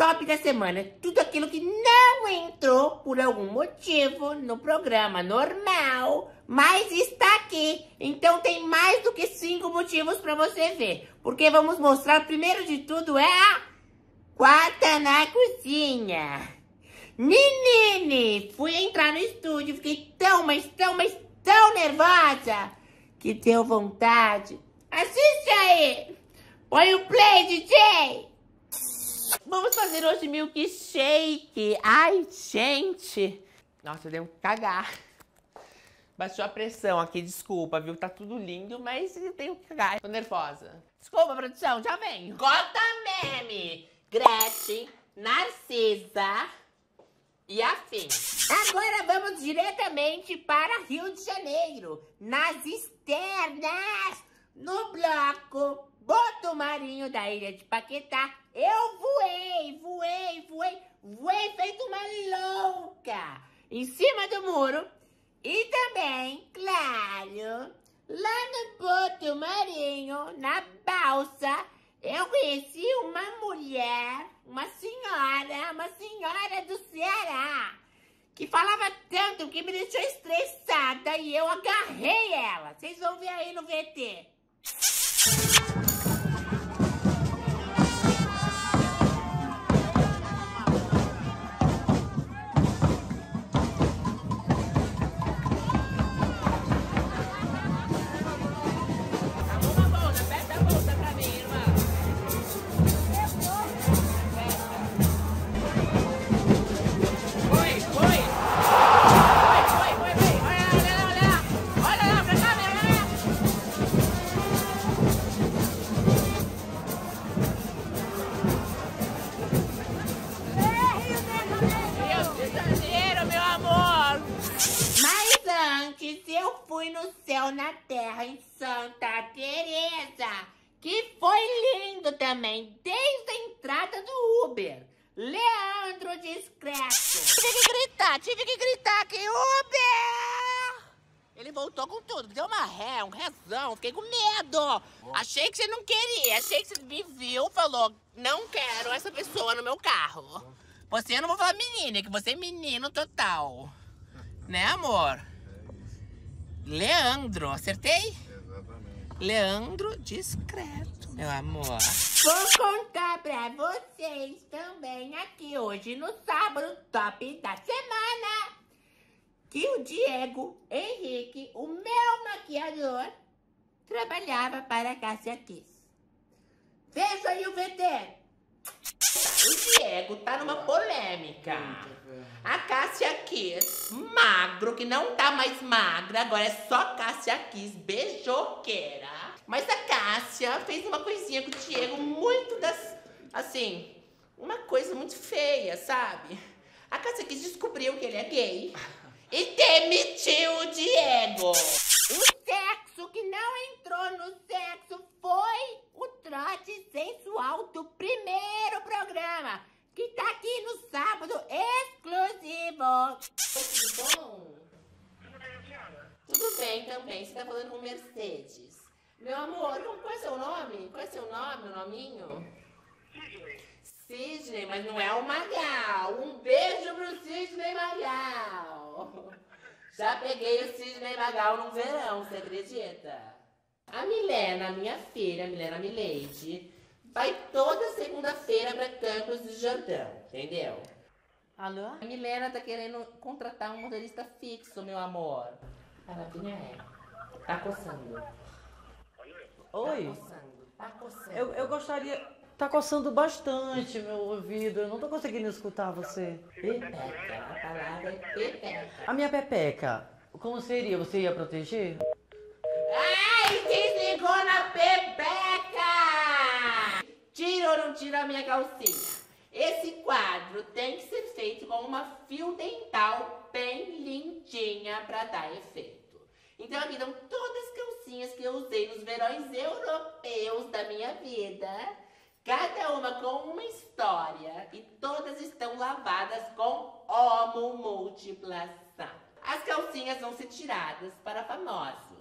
da semana. Tudo aquilo que não entrou por algum motivo no programa normal, mas está aqui. Então tem mais do que cinco motivos para você ver. Porque vamos mostrar, primeiro de tudo, é a quarta na cozinha. Menine, fui entrar no estúdio, fiquei tão, mas tão, mas tão nervosa que deu vontade. Assiste aí! Põe o play, DJ! Vamos fazer hoje milkshake. Ai, gente. Nossa, eu dei um cagar. Baixou a pressão aqui, desculpa, viu? Tá tudo lindo, mas eu tenho que cagar. Tô nervosa. Desculpa, produção, já venho. Gota meme. Gretchen, Narcisa e afins. Agora vamos diretamente para Rio de Janeiro, nas externas, no bloco Boto Marinho da Ilha de Paquetá. Eu voei, voei, voei, voei feito uma louca em cima do muro. E também, claro, lá no Boto Marinho, na balsa, eu conheci uma mulher, uma senhora, uma senhora do Ceará, que falava tanto que me deixou estressada e eu agarrei ela. Vocês vão ver aí no VT. you no céu, na terra, em Santa Teresa, que foi lindo também, desde a entrada do Uber. Leandro Discreto. Tive que gritar, tive que gritar que Uber! Ele voltou com tudo, deu uma ré, um rezão, fiquei com medo. Achei que você não queria, achei que você me viu, falou, não quero essa pessoa no meu carro. Você eu não vou falar menina, que você é menino total. Né, amor? Leandro, acertei? Exatamente. Leandro discreto, meu amor. Vou contar pra vocês também aqui hoje no sábado top da semana que o Diego Henrique, o meu maquiador, trabalhava para a Cássia Kiss. Veja aí o VT. O Diego tá numa polêmica. A Cássia Kiss, magro, que não tá mais magra, agora é só Cássia Kiss, beijoqueira. Mas a Cássia fez uma coisinha com o Diego muito das. Assim, uma coisa muito feia, sabe? A Cássia Kiss descobriu que ele é gay e demitiu o Diego. O sexo que não entrou no sexo foi trote sensual do primeiro programa, que tá aqui no sábado exclusivo. Tudo bom? Tudo bem também, você tá falando com Mercedes. Meu amor, qual é seu nome? Qual é seu nome, o nominho? Sidney. Sidney, mas não é o Magal. Um beijo pro Sidney Magal. Já peguei o Sidney Magal no verão, você acredita? A Milena, minha filha, a Milena Mileide, vai toda segunda-feira pra Campos do Jordão, entendeu? Alô? A Milena tá querendo contratar um motorista fixo, meu amor. Ela vinha é. Tá coçando. Oi? Tá coçando. Tá coçando. Eu, eu gostaria. Tá coçando bastante meu ouvido. Eu não tô conseguindo escutar você. Pepeca. A palavra é pepeca. A minha pepeca. Como seria? Você ia proteger? Desligou na pepeca! Tira ou não tira a minha calcinha? Esse quadro tem que ser feito com uma fio dental bem lindinha para dar efeito. Então aqui estão todas as calcinhas que eu usei nos verões europeus da minha vida. Cada uma com uma história e todas estão lavadas com homo multiplação. As calcinhas vão ser tiradas para famosos.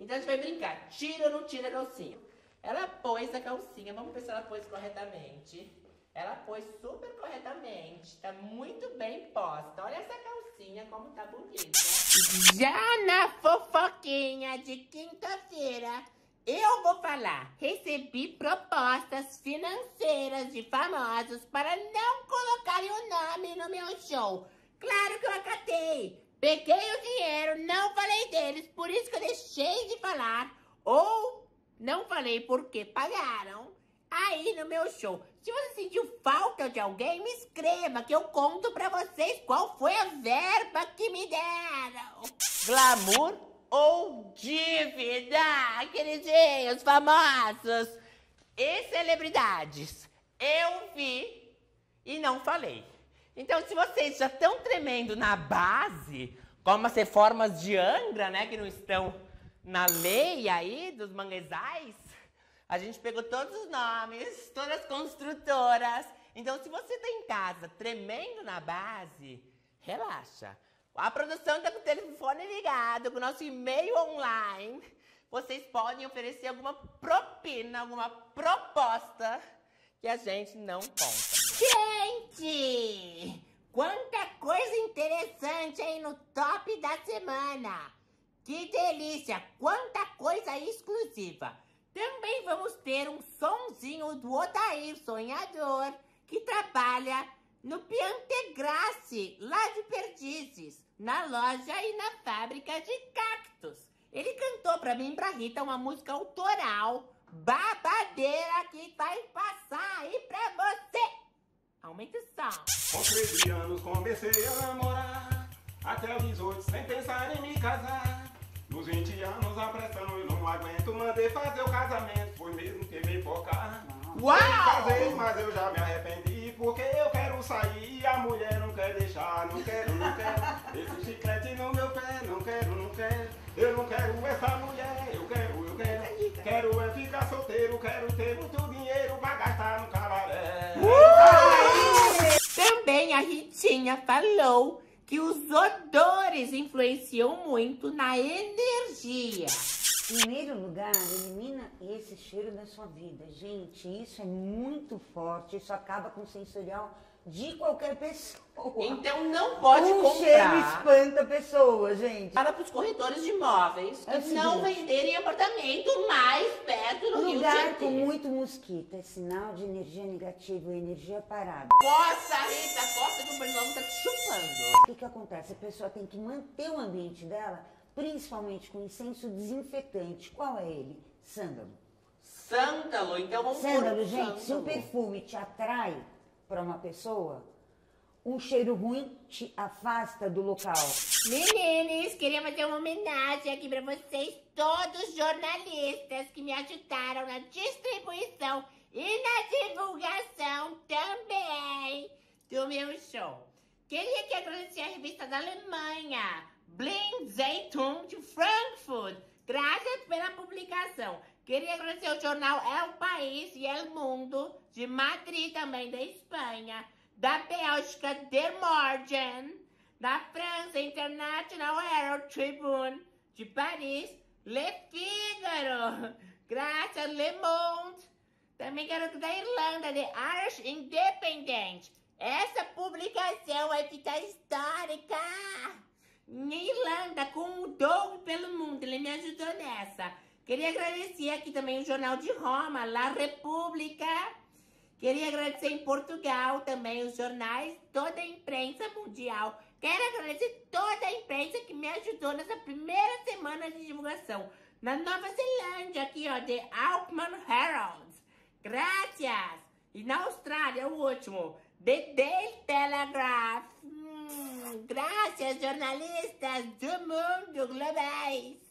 Então a gente vai brincar, tira ou não tira a calcinha? Ela pôs a calcinha, vamos ver se ela pôs corretamente. Ela pôs super corretamente. Tá muito bem posta. Olha essa calcinha como tá bonita. Já na fofoquinha de quinta-feira, eu vou falar. Recebi propostas financeiras de famosos para não colocarem o nome no meu show. Claro que eu acatei. Peguei o dinheiro, não falei deles, por isso que eu deixei de falar. Ou não falei porque pagaram aí no meu show. Se você sentiu falta de alguém, me escreva que eu conto pra vocês qual foi a verba que me deram. Glamour ou dívida, queridinhos famosos e celebridades. Eu vi e não falei. Então, se vocês já estão tremendo na base, como as reformas de Angra, né, que não estão na lei aí dos manguezais, a gente pegou todos os nomes, todas as construtoras. Então, se você está em casa tremendo na base, relaxa. A produção está com o telefone ligado, com o nosso e-mail online. Vocês podem oferecer alguma propina, alguma proposta que a gente não conta. Gente! Quanta coisa interessante aí no top da semana! Que delícia! Quanta coisa exclusiva! Também vamos ter um sonzinho do Odair Sonhador, que trabalha no Piantegrace, lá de Perdizes, na loja e na fábrica de cactos. Ele cantou pra mim pra Rita uma música autoral, babadeira, que vai passar aí pra você. Aumenta o som. Com 13 anos comecei a namorar, até os 18 sem pensar em me casar. Nos 20 anos apressando e não aguento, mandei fazer o casamento, foi mesmo que me focar. Uau! Casei, mas eu já me arrependi, porque eu quero sair, a mulher não quer deixar, não quero, não quero. Esse chiclete no meu pé, não quero, não quero. Eu não quero essa mulher, Ficar solteiro, quero ter muito dinheiro pra gastar no cabaré. Também a Ritinha falou que os odores influenciam muito na energia. Em primeiro lugar, elimina esse cheiro da sua vida. Gente, isso é muito forte, isso acaba com o sensorial de qualquer pessoa. Então não pode um cheiro comprar espanta a pessoa, gente. para os corretores de imóveis É que não venderem apartamento mais perto do Rio Lugar Tietê. com muito mosquito é sinal de energia negativa, energia parada. Coça, Rita, coça que o pernilongo tá te chupando. O que, que acontece? A pessoa tem que manter o ambiente dela, principalmente com incenso desinfetante. Qual é ele? Sândalo. Sândalo, então vamos Sândalo, gente, se o sândalo. perfume te atrai para uma pessoa, um cheiro ruim te afasta do local. Meninos, queria fazer uma homenagem aqui pra vocês, todos os jornalistas que me ajudaram na distribuição e na divulgação também do meu show. Queria que agradecer a revista da Alemanha, Blind Zeitung de Frankfurt. Graças pela publicação. Queria agradecer ao jornal El País e El Mundo, de Madrid também, da Espanha. Da Bélgica, Der Morgen. Da França, International Herald Tribune. De Paris, Le Figaro. Graças, Le Monde. Também quero que da Irlanda, The Irish Independent. Essa publicação vai ficar histórica. Na Irlanda, com o Doug pelo mundo, ele me ajudou nessa. Queria agradecer aqui também o Jornal de Roma, La República. Queria agradecer em Portugal também os jornais, toda a imprensa mundial. Quero agradecer toda a imprensa que me ajudou nessa primeira semana de divulgação. Na Nova Zelândia, aqui ó, The Auckland Herald. Graças! E na Austrália, o último, The Daily Telegraph. Hum, graças, jornalistas do mundo globais.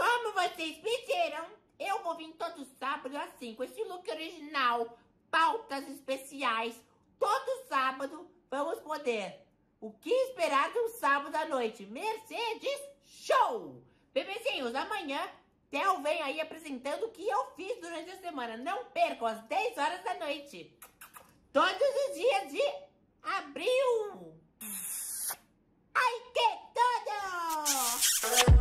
Como vocês pediram, eu vou vir todo sábado assim, com esse look original, pautas especiais. Todo sábado vamos poder. O que esperar de um sábado à noite? Mercedes Show! Bebezinhos, amanhã Tel vem aí apresentando o que eu fiz durante a semana. Não percam, às 10 horas da noite. Todos os dias de abril. Ai, que todo!